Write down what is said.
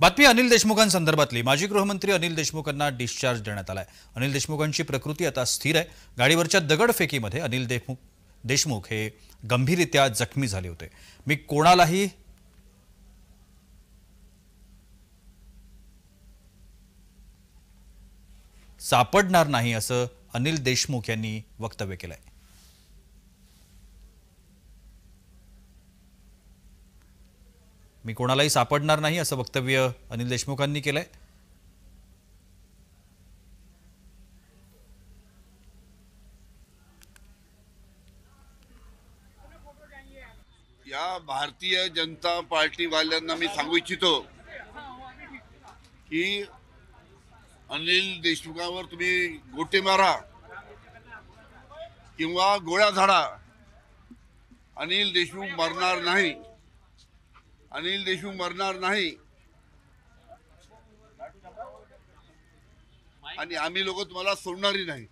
बातमी अनिल देशमुखांसंदर्भातली. माजी गृहमंत्री अनिल देशमुखांना डिस्चार्ज देण्यात आलाय. अनिल देशमुखांची प्रकृती आता स्थिर आहे. गाडीवरच्या दगडफेकीमध्ये अनिल देशमुख देशमुख हे गंभीररित्या जखमी झाले होते. मी कोणालाही सापडणार नाही असं अनिल देशमुख यांनी वक्तव्य केलंय. मी कोणालाही सापडणार नाही असं वक्तव्य अनिल देशमुखांनी केलंय. या भारतीय जनता पार्टीवाल्यांना मी सांगू इच्छितो की अनिल देशमुखावर तुम्ही गोटे मारा किंवा गोळ्या झाडा. अनिल देशमुख मरणार नाही. अनिल देशमुख मरणार नाही. आणि आम्ही लोक तुम्हाला सोडणारही नाही.